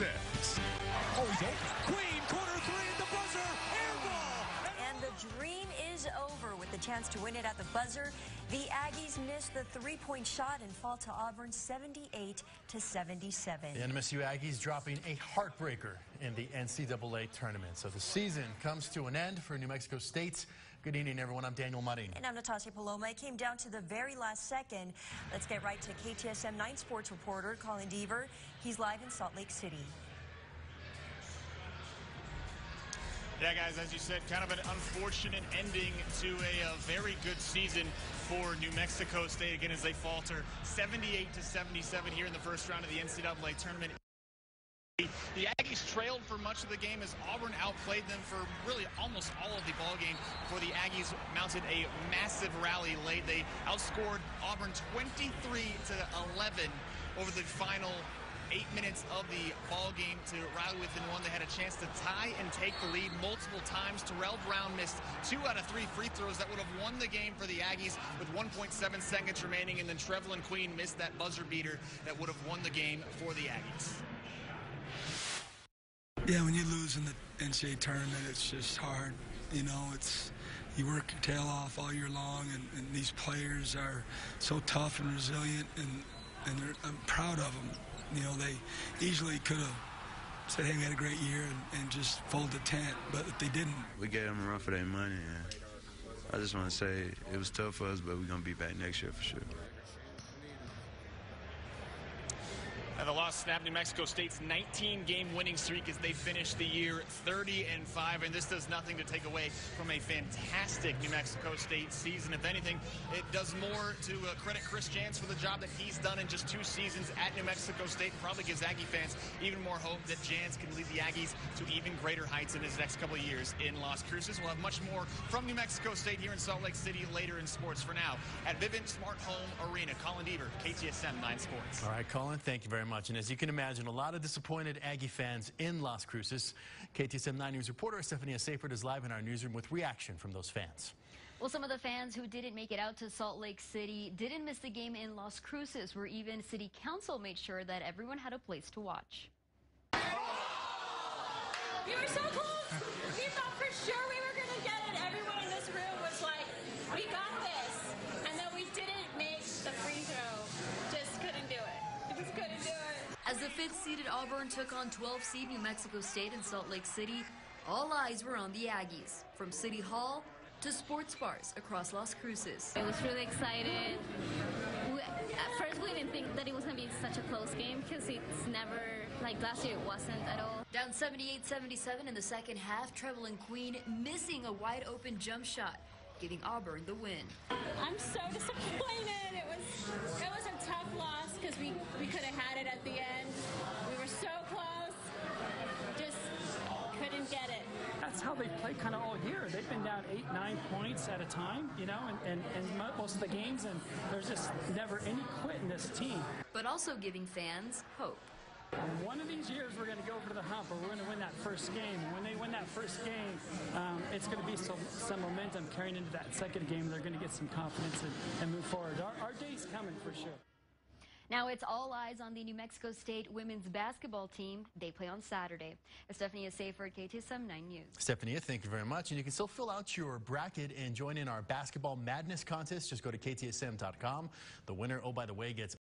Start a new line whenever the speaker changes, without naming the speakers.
six.
Oh, he's open. Queen, corner three at the buzzer. Air ball.
And the dream is over with the chance to win it at the buzzer. The Aggies missed the three-point shot and fall to Auburn 78 to 77.
The NMSU Aggies dropping a heartbreaker in the NCAA tournament. So the season comes to an end for New Mexico State. Good evening, everyone. I'm Daniel Mudding.
And I'm Natasha Paloma. It came down to the very last second. Let's get right to KTSM 9 sports reporter Colin Deaver. He's live in Salt Lake City.
Yeah, guys, as you said, kind of an unfortunate ending to a, a, very good season for New Mexico State. Again, as they falter 78 to 77 here in the first round of the NCAA tournament. The Aggies trailed for much of the game as Auburn outplayed them for really almost all of the ball game. Before the Aggies mounted a massive rally late, they outscored Auburn 23 to 11 over the final eight minutes of the ball game to rally within one. They had a chance to tie and take the lead multiple times. Terrell Brown missed two out of three free throws that would have won the game for the Aggies with 1.7 seconds remaining. And then Trevelin Queen missed that buzzer beater that would have won the game for the Aggies.
Yeah, when you lose in the NCAA tournament, it's just hard. You know, it's you work your tail off all year long, and, and these players are so tough and resilient, and and I'm proud of them. You know, they easily could have said, hey, we had a great year and, and just fold the tent, but they didn't.
We gave them a run for their money, I just want to say it was tough for us, but we're going to be back next year for sure.
And the loss snapped New Mexico State's 19-game winning streak as they finish the year 30 and 5. And this does nothing to take away from a fantastic New Mexico State season. If anything, it does more to uh, credit Chris Jans for the job that he's done in just two seasons at New Mexico State. Probably gives Aggie fans even more hope that Jans can lead the Aggies to even greater heights in his next couple of years in Las Cruces. We'll have much more from New Mexico State here in Salt Lake City later in sports. For now, at Vivint Smart Home Arena, Colin Deaver, KTSM 9 Sports.
All right, Colin, thank you very much much. And as you can imagine, a lot of disappointed Aggie fans in Las Cruces. KTSM 9 News reporter Stephanie Seyfert is live in our newsroom with reaction from those fans.
Well, some of the fans who didn't make it out to Salt Lake City didn't miss the game in Las Cruces, where even city council made sure that everyone had a place to watch.
We were so close. We thought for sure we were going to get it. The
fifth-seeded Auburn took on 12-seed New Mexico State in Salt Lake City, all eyes were on the Aggies, from City Hall to sports bars across Las Cruces.
I was really excited. We, at first, we didn't think that it was going to be such a close game because it's never, like last year, it wasn't at all.
Down 78-77 in the second half, Trevelin Queen missing a wide-open jump shot, giving Auburn the win.
I'm so disappointed. It was, it was a tough loss because we, we could have had it at the
That's how they play kind of all year. They've been down eight, nine points at a time, you know, and, and, and most of the games, and there's just never any quit in this team.
But also giving fans hope.
One of these years, we're going to go over to the hump, or we're going to win that first game. When they win that first game, um, it's going to be some, some momentum carrying into that second game. They're going to get some confidence and, and move forward. Our, our day's coming for sure.
Now it's all eyes on the New Mexico State women's basketball team. They play on Saturday. Stephanie Seyfert KTSM 9 News.
Stephanie, thank you very much. And you can still fill out your bracket and join in our basketball madness contest. Just go to KTSM.com. The winner, oh, by the way, gets